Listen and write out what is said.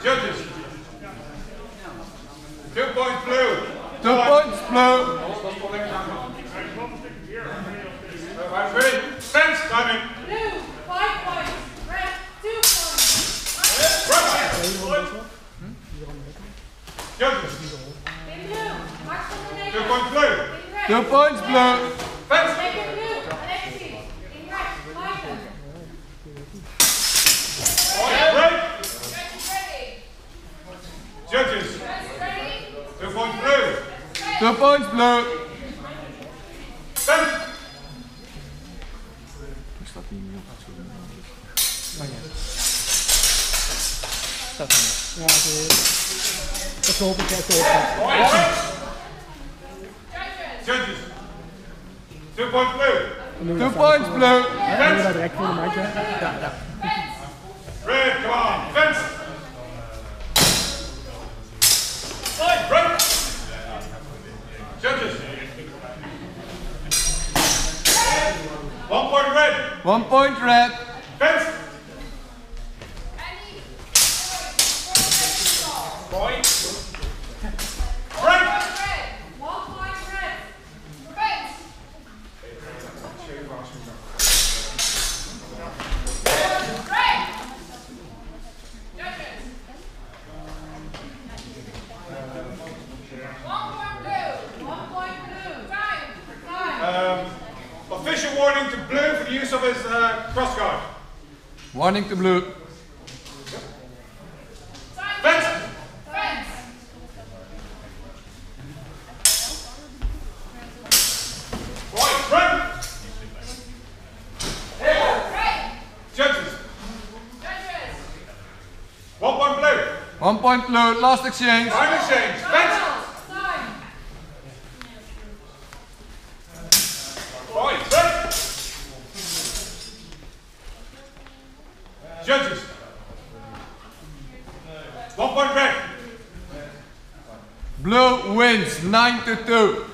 Judges. Two points blue. Two points blue. Coming. Blue, five points. Red, two points. Red, Judges. Two points blue. Two points blue. Judges. Judges ready. Two points blue. Two points blue. Fence. Ja, de, dat hoop ik echt ook. Judges. Judges. Two points blue. Two points blue. Ja, doe je dat direct voor de mandje. Ja, ja. One point red. One point red. Fence. Annie. Point. One Break. point red. One point red. Fence. Red. Judges. One point blue. One point blue. Time. Time. Um, official warning to blue for the use of his uh, cross guard. Warning to blue. Fence. Fence. Point. Break. Red. Judges. Judges. One point blue. One point blue. Last exchange. Time exchange. Judges. One point red. Blue wins 9 to 2.